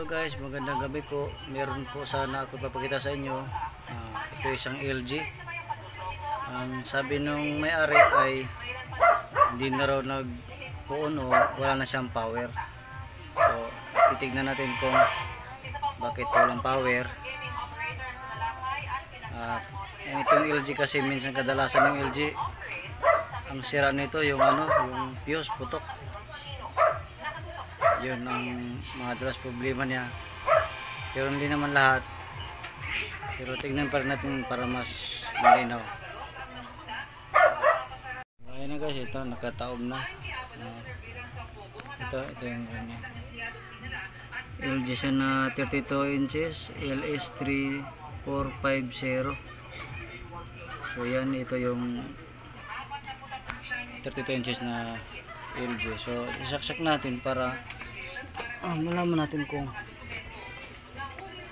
Hello guys, magandang gabi po. Meron po sana ako papakita sa inyo. Ah, ito isang LG. Ang sabi nung may-ari ay hindi na raw nag-on o wala na siyang power. So, titignan natin kung bakit walang power. At itong LG kasi minsan kadalasan ng LG ang sira nito yung ano, yung fuse putok yun ang mga dalas problema niya. Pero hindi naman lahat. Pero tignan pa rin natin para mas malinaw. Ayun na guys ito nakataob na. Ito ito yung kanya. LG siya na 32 inches LS 3450 so yan ito yung 32 inches na LG so isaksak natin para ah, malaman natin kung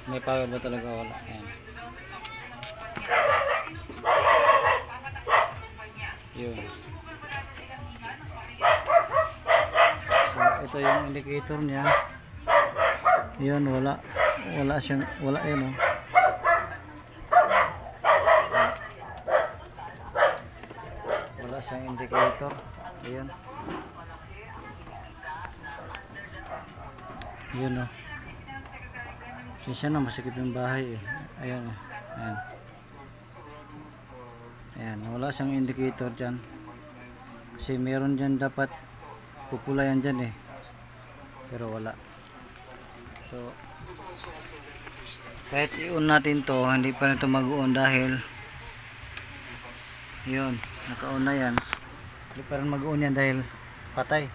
may power ba talaga wala. Ayan. yun. So ito yung indicator niya. Yun wala. Wala siyang wala yun oh. wala siyang indicator. Ayun yun oh. Siya na masikip yung bahay eh. Ayan oh. Ayan. Ayan, wala siyang indicator dyan. Kasi meron dyan dapat pupulayan dyan eh. Pero wala. So, kahit i-on natin to, hindi pa nito mag-on dahil yun, naka-on na yan. Hindi pa rin mag-on yan dahil patay.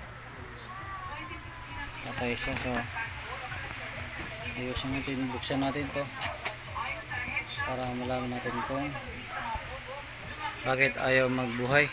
Patay siya. So, ayusin natin, buksan natin to para malaman natin kung bakit ayaw magbuhay.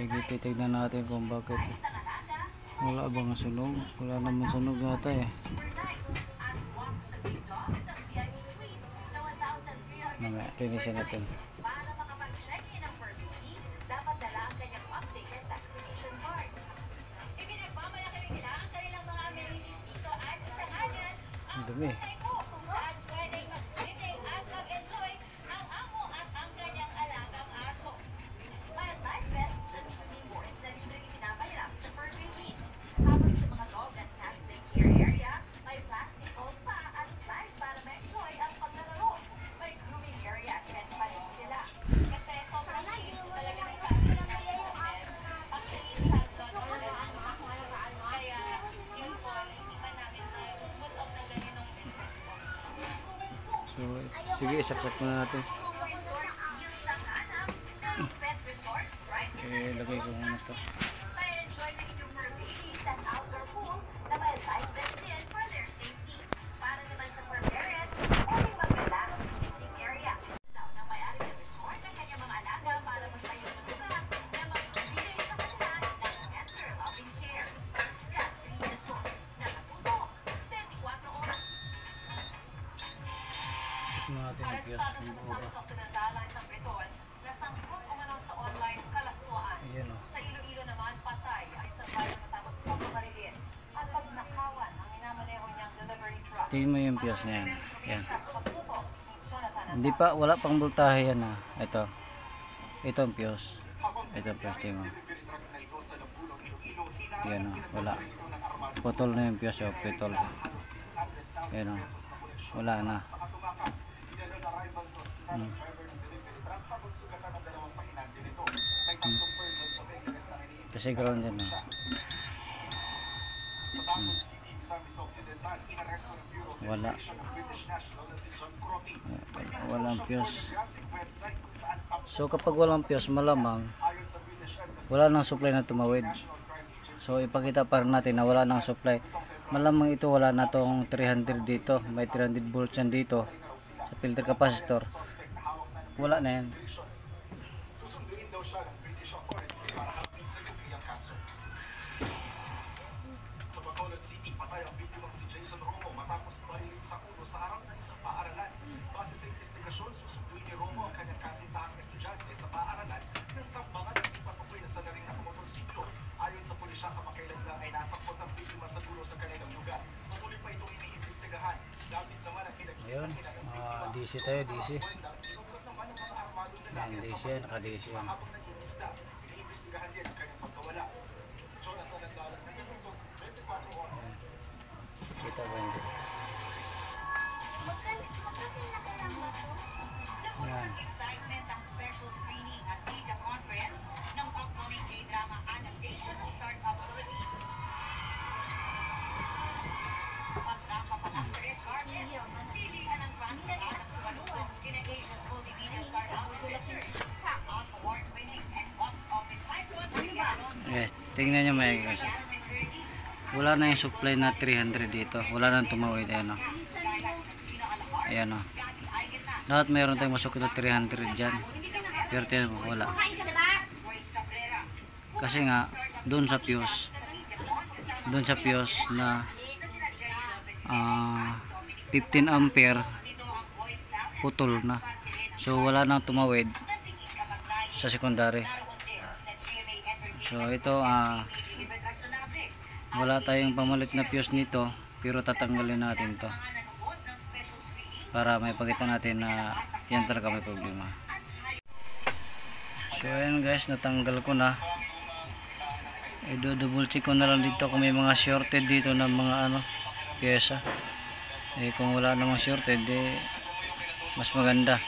Sige, titignan natin kung bakit wala bang sunog. Wala naman sunog yata eh. overnight. At swak sa big dog sa VIP suite na 1,300 Mamaya, linisin natin. Sige, isaksak na natin. Tingnan mo yung fuse na yan. Hindi pa, wala pang voltahe yan ah. Ito. Ito ang fuse. Ito ang fuse, tingnan mo. Yan oh, wala. Putol na yung fuse oh, putol. Yan oh. Wala na. Hmm. Hmm. Kasi ground yan oh. Hmm. Wala. Wala, walang fuse. So kapag walang fuse, malamang wala nang supply na tumawid. So ipakita pa rin natin na wala nang supply. malamang ito wala na tong 300 dito may 300 volts yan dito sa filter capacitor wala na yan DC tayo, DC. Yan, DC yan, naka-DC yan. Kita ba hindi? Tingnan nyo may guys. Wala na yung supply na 300 dito. Wala na tumawid. Ayan o. Ayan o. Lahat mayroon tayong masukot na 300 dyan. Pero tingnan mo, wala. Kasi nga, doon sa fuse, doon sa fuse na ah, 15 ampere, putol na. So, wala nang tumawid sa secondary. So, ito, ah, wala tayong pamalit na fuse nito pero tatanggalin natin to para may pakita natin na yan talaga may problema. So ayan guys natanggal ko na. I double check ko na lang dito kung may mga shorted dito ng mga ano pyesa. Eh kung wala namang shorted eh mas maganda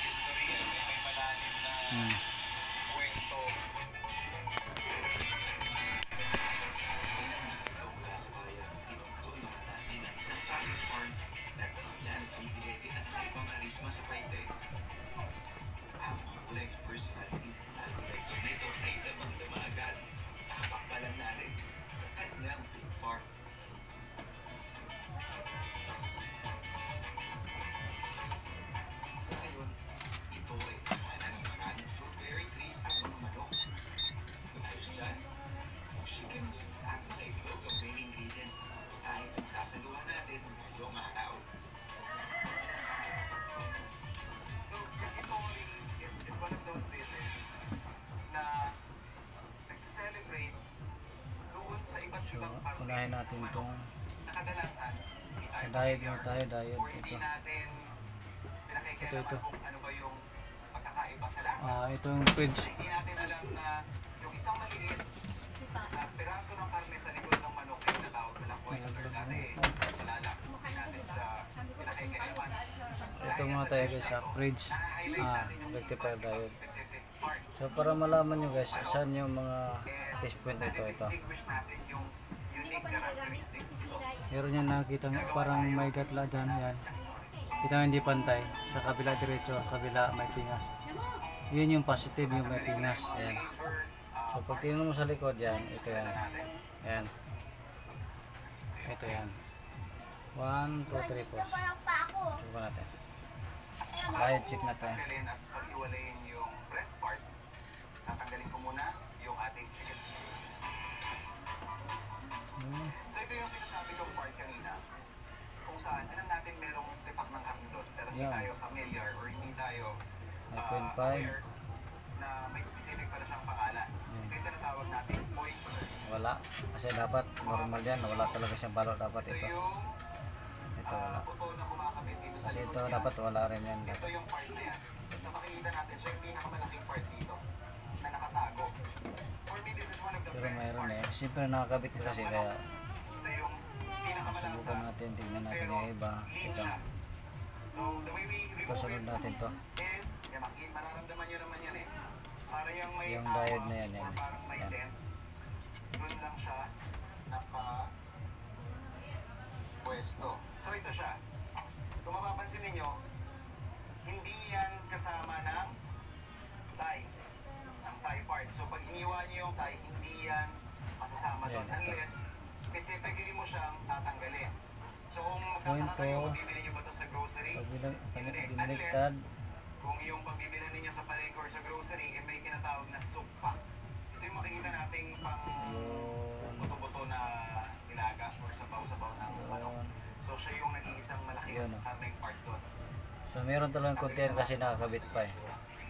itong sa diet na tayo diet. Ito. Ito, ito. ano ba yung pagkakaiba sa lasa. ah itong fridge. Hindi natin alam na yung isang maliit na piraso ng karne sa likod ng manok ay tinatawag na oyster dati. Nalalak natin. Sa pinakikialaman. ito muna tayo guys sa fridge. ah rectifier diode so para malaman nyo guys saan yung mga test point na ito ito Unique characteristics nito. meron yan nakita nga parang may gatla dyan yan. Kita hindi pantay. Sa kabila diretso kabila may pingas yun yung positive yung may pingas yan. So pag tingnan mo sa likod yan ito yan. Yan. Ito yan. 1, 2, 3, 4 check pa natin. Diet check na tayo Tanggalin at pag-iwalayin yung breast part. Tatanggalin ko muna yung ating chicken. Hmm. So ito yung sinasabi kong part kanina. Kung saan, alam natin merong tipak ng karne doon. Pero hindi Yeah. tayo familiar or hindi tayo ah, 0.5. aware na may specific pala siyang pangalan. Hmm. Ito yung tinatawag natin oyster. wala kasi dapat normal yan wala talaga siyang balot dapat Ito ito yung ito ah, wala buto na kumakabit dito sa kasi likod ito niya. dapat wala rin yan Ito yung part na yan. So makikita natin, siya yung pinakamalaking part dito pero best mayroon part. eh siyempre nakakabit kasi kaya Ito yung pinakamalasa. subukan natin tingnan natin yung iba ito siya. So, the way we ito remove sunod it natin to is, eh. Para yung diode na yan, yan or eh. Yan. doon lang siya naka pwesto. So, ito siya. Kung mapapansin ninyo, hindi yan kasama ng tie. Tie part. So, pag iniwan nyo yung tie, hindi yan masasama doon. Yan, ito. Unless specifically mo siyang tatanggalin. So kung magtataka kayo, bibili nyo ba ito sa grocery? Pag bilang- binaliktad. Unless, kung yung pagbibilhan ninyo sa palengke or sa grocery, eh, may tinatawag na soup pack. Ito yung makikita nating pang buto-buto na nilaga or sabaw-sabaw ng manok. So siya yung nag-iisang malaki Yun, oh. karneng part doon. So meron talagang container kasi nakakabit pa eh.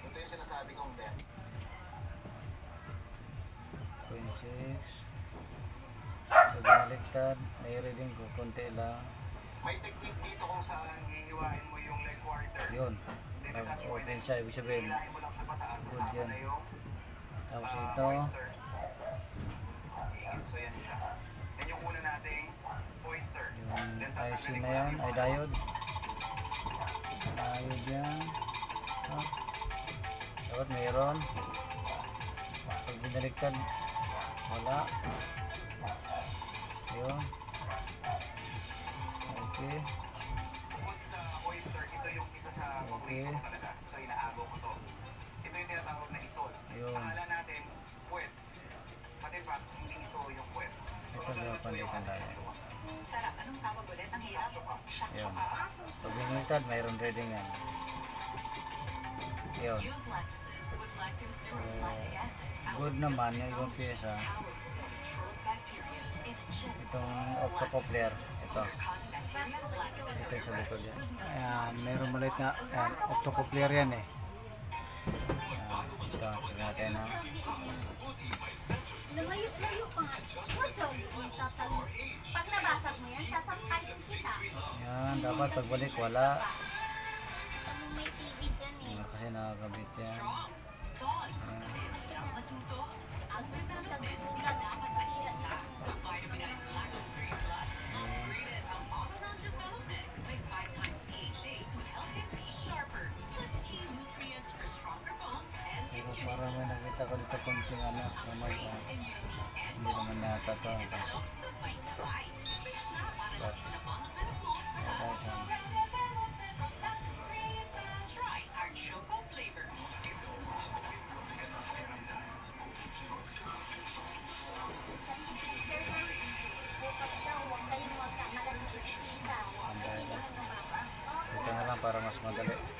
Ito yung sinasabi kong bet. 0.6. So binaliktad, may reading ko konti lang. May technique dito kung saan hihiwain mo yung leg quarter. Yun. Dinetach mo Open yun. siya, ibig sabihin. Good yung Tapos ah, ito, So yan siya. Yan yung una nating oyster. yung IC na yan, ay diode. Diode yan. Ah. Dapat mayroon. Pag binaliktad, wala. Yun. Okay. Isa sa paborito ko to. Ito yung tinatawag na isol. Yun. Akala natin, puwet. In fact, hindi ito yung puwet. So, Ito yung pandikan ano, tayo. Sarap. Anong tawag ulit? Ang hirap. Yun. Pag binaliktad, mayroon reading yan. Yun. Use Good naman yung ibang pyesa. Itong octocoupler. Ito. Ito yung sa likod yan. Ayan, meron maliit na, ayan, octocoupler yan eh. Ayan, ito, tignan natin ha. Lumayo-layo pa nga. Pag nabasag mo yan, sasampayin kita. Yan, dapat pagbalik wala. Eh. Ano kasi nakakabit yan. Para may nakita ko dito konting ano, sa may, ah, hindi naman yata para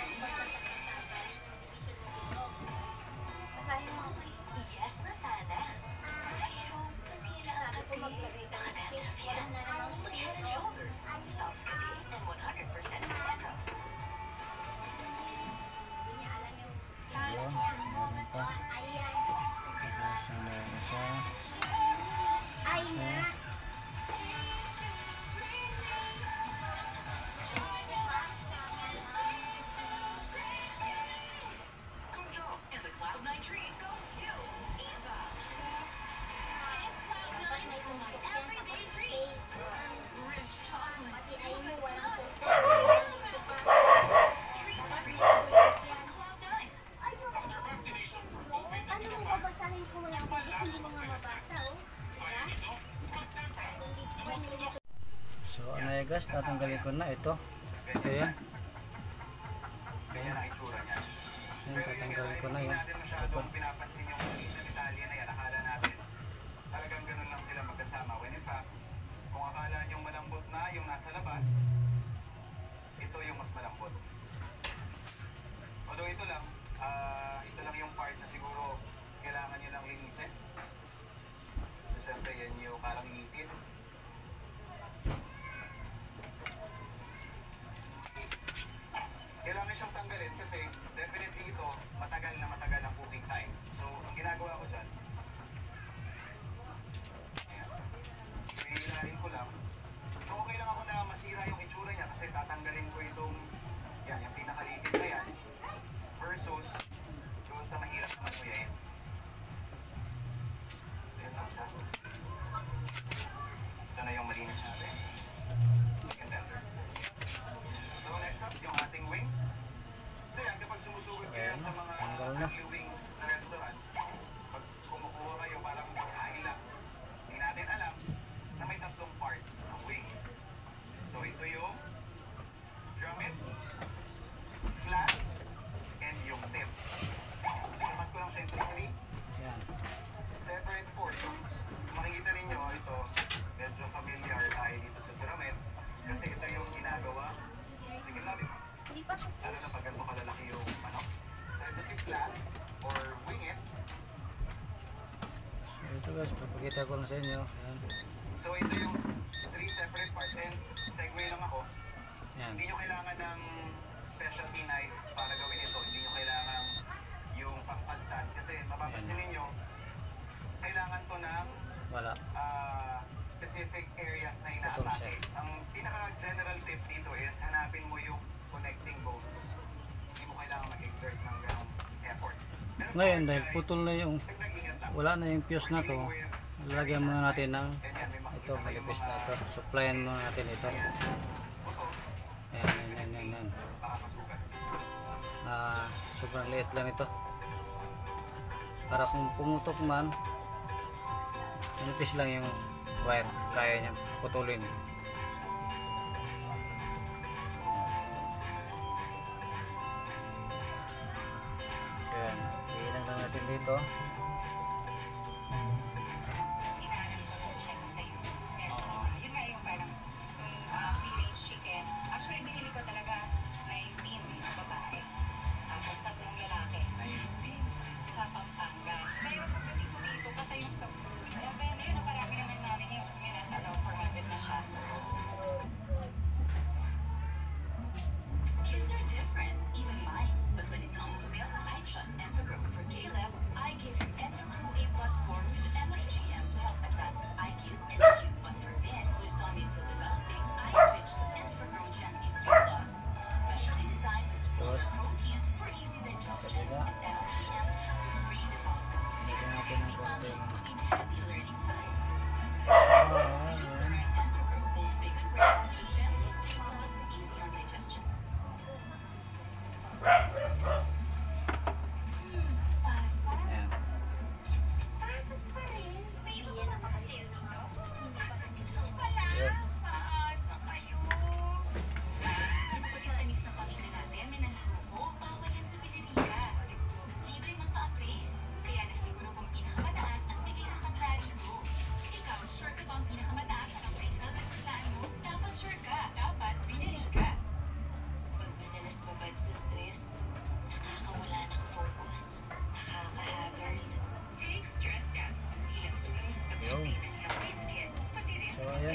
guys, tatanggalin ko na ito. Ito yan. Ganyan ang itsura niya. Yan, Pero yung tatanggalin ko na yan. masyadong pinapansin yung na yan. Akala natin talagang ganun lang sila magkasama. When in fact, kung akala nyo malambot na yung nasa labas, ito yung mas malambot. Although ito lang, ah, ito lang yung part na siguro kailangan nyo lang linisin. Kasi syempre yan yung parang initin. Guys, papakita ko lang sa inyo. Ayan. So, ito yung three separate parts. And segue lang ako. Ayan. Hindi nyo kailangan ng specialty knife para gawin ito. Hindi nyo kailangan yung pangpagtad. Kasi mapapansin ninyo, kailangan to ng Wala. ah, specific areas na inaatake. Ang pinaka-general tip dito is hanapin mo yung connecting bones. Hindi mo kailangan mag-exert ng ganong effort. Of Ngayon, dahil putol na yung wala na yung fuse na to, lalagyan muna natin ng ito, malipis na ito. Supplyan muna natin ito. Ayan, ayan, ayan, ayan, ayan. Ah, sobrang liit lang ito. Para kung pumutok man, manipis lang yung wire. Kaya niya putulin. Ayan, iilang lang natin dito.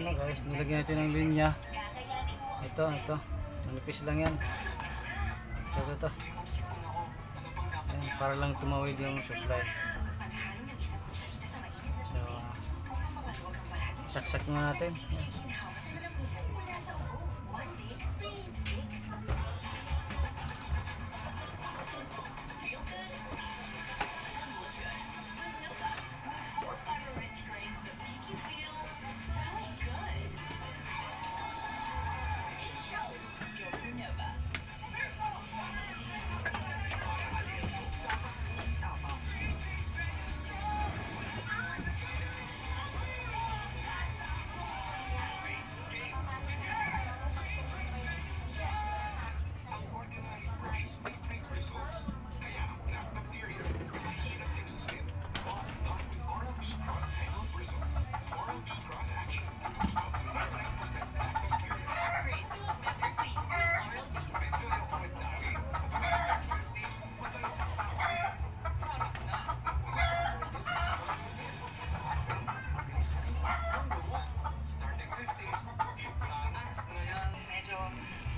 Na guys, nilagyan natin ng linya. Ito, ito. Manipis lang yan. Ito, ito, ito. Ayan, para lang tumawid yung supply. na So, Tulong mabaluwag ang barado. saksak muna natin. Ayan.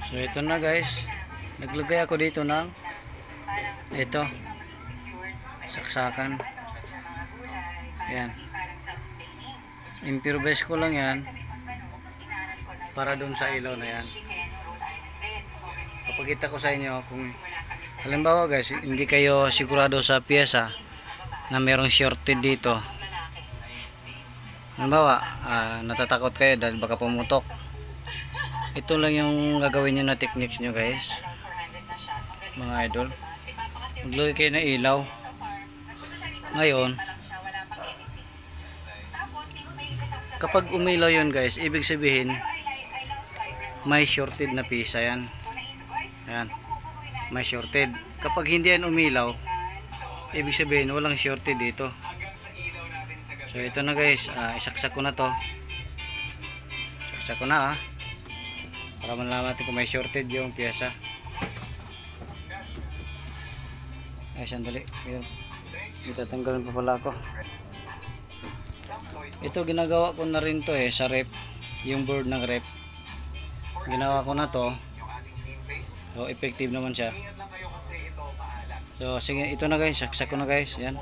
So ito na guys. Naglagay ako dito ng ito, saksakan. Yan. Improvise ko lang yan para dun sa ilaw na yan. Papakita ko sa inyo kung halimbawa guys, hindi kayo sigurado sa pyesa na merong shorted dito. Halimbawa, ah, natatakot kayo dahil baka pumutok. Ito lang yung gagawin nyo na techniques nyo guys. Around 400 na siya. So, galing Mga idol. Maglagay kayo ng ilaw. Ngayon, kapag umilaw yun guys, ibig sabihin may shorted na pisa yan. Ina- may shorted. Kapag hindi yan umilaw, ibig sabihin walang shorted dito. So ito na guys, ah, isaksak ko na to. Isaksak ko na ah para malaman natin kung may shorted yung pyesa ay sandali. Itatanggalan pa pala ako. Ito ginagawa ko na rin to eh sa rep. Yung board ng rep. Ginawa ko na to. So effective naman siya. So sige ito na guys. Saksak ko na guys. Yan.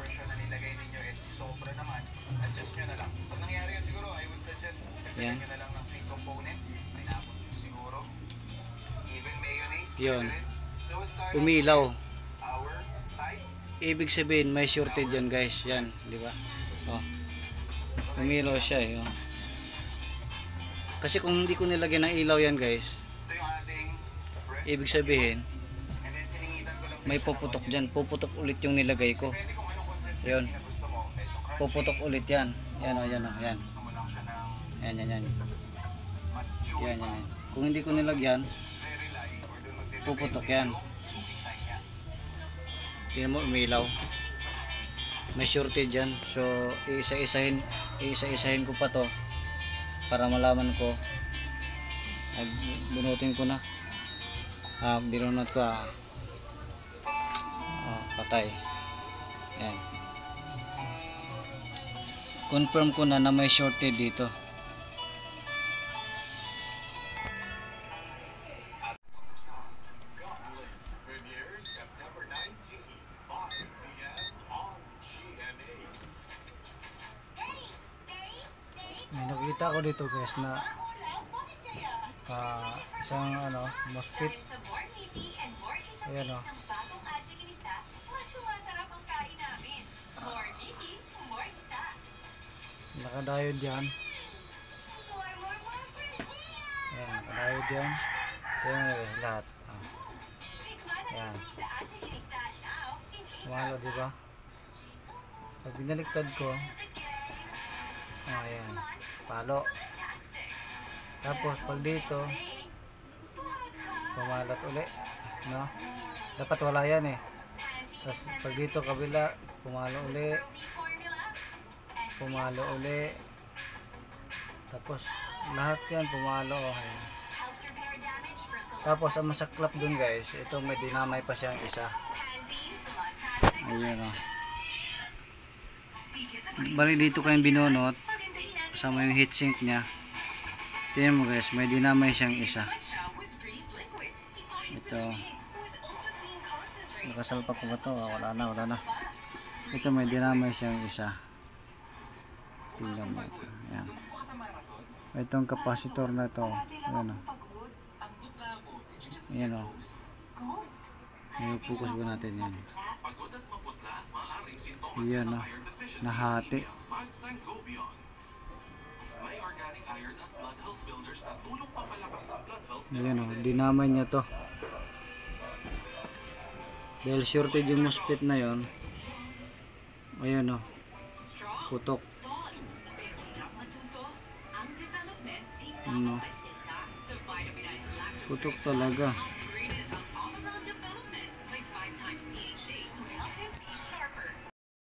Yun. Umilaw. Ibig sabihin, may shortage yan guys. Yan, di ba? Oh. Umilaw siya eh. Oh. Kasi kung hindi ko nilagyan ng ilaw yan guys, ibig sabihin, may puputok dyan. Puputok ulit yung nilagay ko. Yun. Puputok ulit yan. Yan o, yan o, yan. Siya ng Yan, yan, yan. Yan, pa. yan, yan. Kung hindi ko nilagyan, Puputok yan. tingnan mo umilaw. May shortage yan. So, iisa-isahin, iisa-isahin ko pa to para malaman ko. Ay, bunutin ko na. Ah, binunot ko ah. Ah, patay. Yan. Confirm ko na na may shortage dito. Dito guys na ah, isang ano, kisame Ayan, oh. more isa. nakadayod yan. Ayan, nakadayod yan. Yung guys, lahat. Ah, Ayan. Kumalo, di ba? Pag binaliktad ko, ayan, palo. Tapos pag dito, pumalat uli. No? Dapat wala yan eh. Tapos pag dito kabila, pumalo uli, pumalo uli. Tapos lahat yan pumalo. oh, ayan. Tapos ang masaklap dun guys, ito may dinamay pa siyang isa. tactic. Ayun oh. Bali dito kayong binunot, kasama yung heatsink niya. Tingnan mo guys, may dinamay siyang isa. Ito. Nakasalpak ko ba ito? Ah, Wala na, wala na. Ito may dinamay siyang isa. Tingnan mo ito. Ayan. Itong kapasitor na ito. Ayan o. Ayan o. Ayan, focus ba natin yan? Ayan o. Nahati. Ayan o, dinamay niya to. Dahil shortage yung muspit na yon. Ayan o. Putok. Development dito Ano? Putok talaga. created ang all-around development like 5 times DHA to help him be sharper.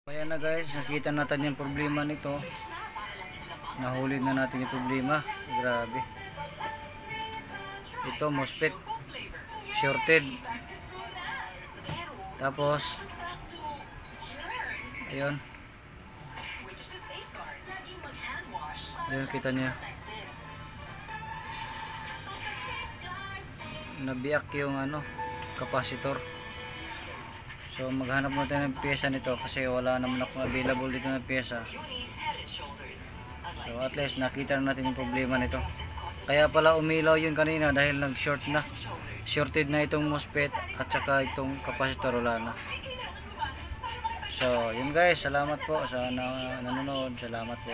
Kaya na guys, nakita natin yung problema nito. Nahuli na natin yung problema. Grabe. Ito, muspit. Shorted. Tapos, ayun. Ayun, kita niya. Nabiyak yung ano, kapasitor. So maghanap mo tayo ng pyesa nito kasi wala naman akong available dito na pyesa. So at least nakita na natin yung problema nito. Kaya pala umilaw yun kanina dahil nag-short na. Shorted na itong MOSFET at saka itong kapasitor wala na. So yun guys, salamat po sa na, nanonood. Salamat po.